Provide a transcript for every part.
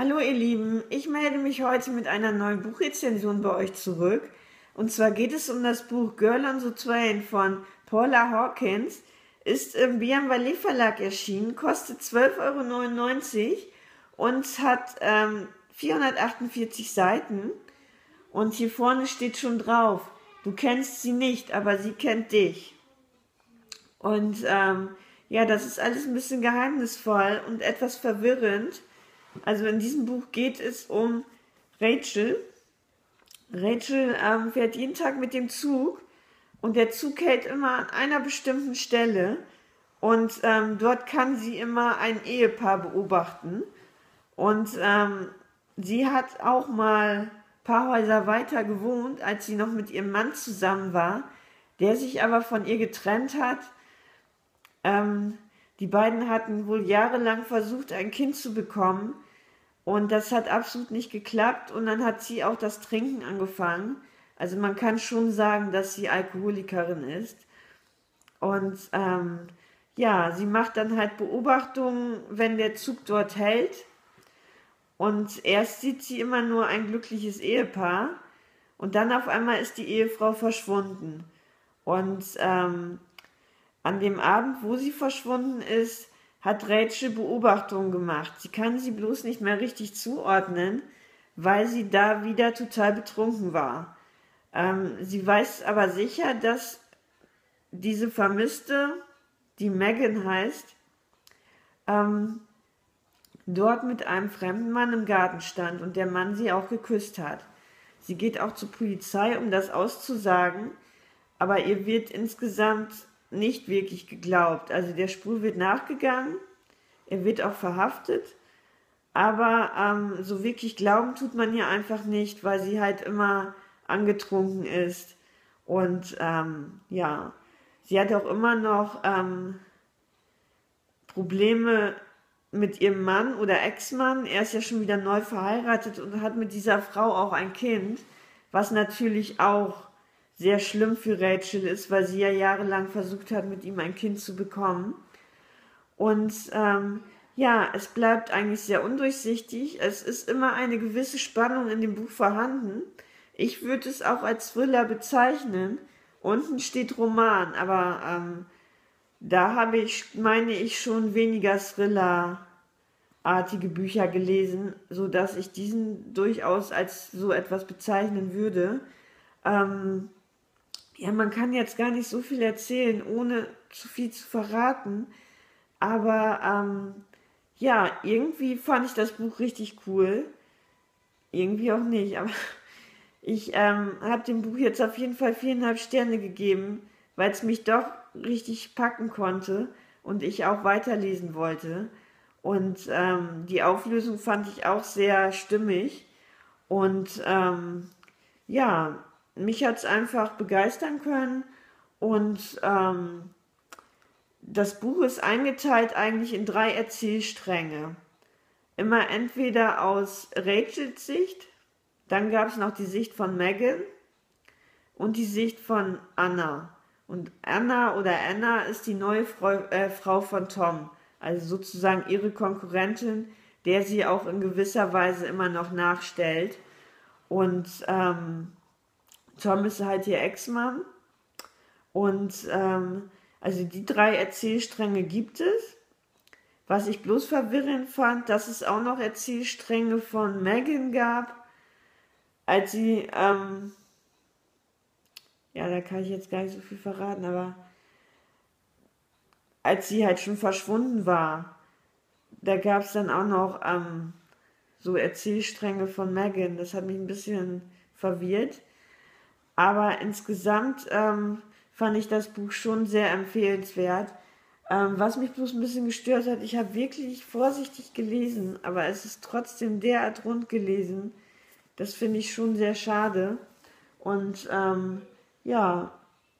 Hallo ihr Lieben, ich melde mich heute mit einer neuen Buchrezension bei euch zurück. Und zwar geht es um das Buch Girl on the Train von Paula Hawkins. Ist im Bian Ballet Verlag erschienen, kostet 12,99 Euro und hat ähm, 448 Seiten. Und hier vorne steht schon drauf, du kennst sie nicht, aber sie kennt dich. Und ähm, ja, das ist alles ein bisschen geheimnisvoll und etwas verwirrend. Also in diesem Buch geht es um Rachel. Rachel ähm, fährt jeden Tag mit dem Zug und der Zug hält immer an einer bestimmten Stelle und ähm, dort kann sie immer ein Ehepaar beobachten. Und ähm, sie hat auch mal ein paar Häuser weiter gewohnt, als sie noch mit ihrem Mann zusammen war, der sich aber von ihr getrennt hat. Ähm, die beiden hatten wohl jahrelang versucht, ein Kind zu bekommen und das hat absolut nicht geklappt und dann hat sie auch das Trinken angefangen. Also man kann schon sagen, dass sie Alkoholikerin ist. Und ähm, ja, sie macht dann halt Beobachtungen, wenn der Zug dort hält. Und erst sieht sie immer nur ein glückliches Ehepaar und dann auf einmal ist die Ehefrau verschwunden. Und ähm, an dem Abend, wo sie verschwunden ist, hat Rachel Beobachtungen gemacht. Sie kann sie bloß nicht mehr richtig zuordnen, weil sie da wieder total betrunken war. Ähm, sie weiß aber sicher, dass diese Vermisste, die Megan heißt, ähm, dort mit einem fremden Mann im Garten stand und der Mann sie auch geküsst hat. Sie geht auch zur Polizei, um das auszusagen, aber ihr wird insgesamt nicht wirklich geglaubt. Also der Spur wird nachgegangen, er wird auch verhaftet, aber ähm, so wirklich glauben tut man hier einfach nicht, weil sie halt immer angetrunken ist und ähm, ja, sie hat auch immer noch ähm, Probleme mit ihrem Mann oder Ex-Mann. Er ist ja schon wieder neu verheiratet und hat mit dieser Frau auch ein Kind, was natürlich auch sehr schlimm für Rachel ist, weil sie ja jahrelang versucht hat, mit ihm ein Kind zu bekommen. Und ähm, ja, es bleibt eigentlich sehr undurchsichtig. Es ist immer eine gewisse Spannung in dem Buch vorhanden. Ich würde es auch als Thriller bezeichnen. Unten steht Roman, aber ähm, da habe ich, meine ich, schon weniger Thriller-artige Bücher gelesen, so dass ich diesen durchaus als so etwas bezeichnen würde. Ähm, ja, man kann jetzt gar nicht so viel erzählen, ohne zu viel zu verraten. Aber ähm, ja, irgendwie fand ich das Buch richtig cool. Irgendwie auch nicht. Aber ich ähm, habe dem Buch jetzt auf jeden Fall viereinhalb Sterne gegeben, weil es mich doch richtig packen konnte und ich auch weiterlesen wollte. Und ähm, die Auflösung fand ich auch sehr stimmig. Und ähm, ja, mich hat es einfach begeistern können und ähm, das Buch ist eingeteilt eigentlich in drei Erzählstränge. Immer entweder aus Rachels Sicht, dann gab es noch die Sicht von Megan und die Sicht von Anna. Und Anna oder Anna ist die neue Frau, äh, Frau von Tom, also sozusagen ihre Konkurrentin, der sie auch in gewisser Weise immer noch nachstellt. Und ähm, Tom ist halt ihr Ex-Mann. Und ähm, also die drei Erzählstränge gibt es. Was ich bloß verwirrend fand, dass es auch noch Erzählstränge von Megan gab, als sie, ähm, ja, da kann ich jetzt gar nicht so viel verraten, aber als sie halt schon verschwunden war, da gab es dann auch noch ähm, so Erzählstränge von Megan. Das hat mich ein bisschen verwirrt. Aber insgesamt ähm, fand ich das Buch schon sehr empfehlenswert. Ähm, was mich bloß ein bisschen gestört hat, ich habe wirklich vorsichtig gelesen, aber es ist trotzdem derart rund gelesen. Das finde ich schon sehr schade. Und ähm, ja,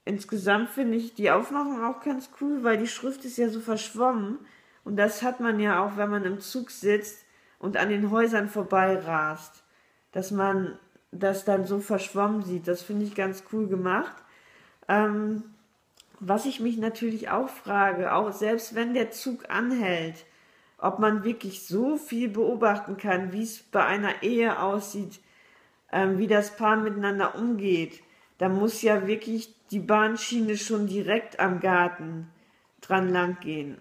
insgesamt finde ich die Aufmachung auch ganz cool, weil die Schrift ist ja so verschwommen. Und das hat man ja auch, wenn man im Zug sitzt und an den Häusern vorbei rast. Dass man das dann so verschwommen sieht. Das finde ich ganz cool gemacht. Ähm, was ich mich natürlich auch frage, auch selbst wenn der Zug anhält, ob man wirklich so viel beobachten kann, wie es bei einer Ehe aussieht, ähm, wie das Paar miteinander umgeht. Da muss ja wirklich die Bahnschiene schon direkt am Garten dran lang gehen.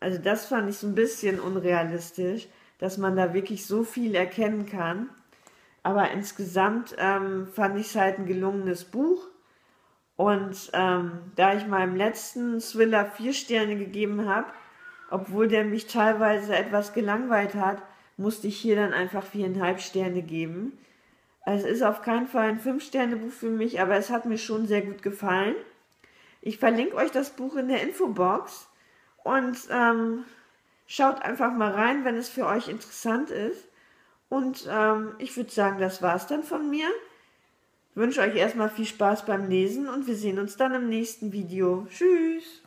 Also das fand ich so ein bisschen unrealistisch, dass man da wirklich so viel erkennen kann. Aber insgesamt ähm, fand ich es halt ein gelungenes Buch. Und ähm, da ich meinem letzten Thriller vier Sterne gegeben habe, obwohl der mich teilweise etwas gelangweilt hat, musste ich hier dann einfach viereinhalb Sterne geben. Es ist auf keinen Fall ein Fünf-Sterne-Buch für mich, aber es hat mir schon sehr gut gefallen. Ich verlinke euch das Buch in der Infobox und ähm, schaut einfach mal rein, wenn es für euch interessant ist. Und ähm, ich würde sagen, das war's dann von mir. Ich wünsche euch erstmal viel Spaß beim Lesen und wir sehen uns dann im nächsten Video. Tschüss!